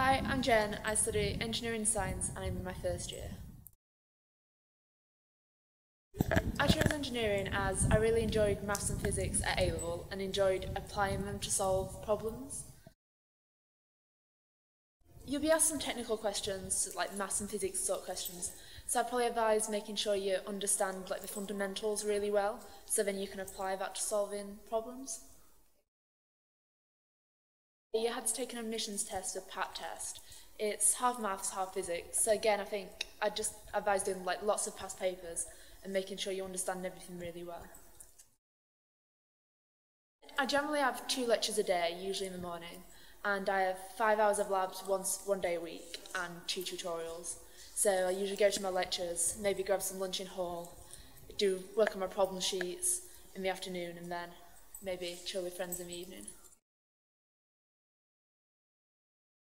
Hi, I'm Jen. I study engineering science and I'm in my first year. I chose engineering as I really enjoyed maths and physics at A level and enjoyed applying them to solve problems. You'll be asked some technical questions, like maths and physics sort of questions, so I'd probably advise making sure you understand like the fundamentals really well, so then you can apply that to solving problems. You had to take an admissions test, a PAT test. It's half maths, half physics. So again, I think I just advise doing like lots of past papers and making sure you understand everything really well. I generally have two lectures a day, usually in the morning, and I have five hours of labs once one day a week and two tutorials. So I usually go to my lectures, maybe grab some lunch in hall, do work on my problem sheets in the afternoon, and then maybe chill with friends in the evening.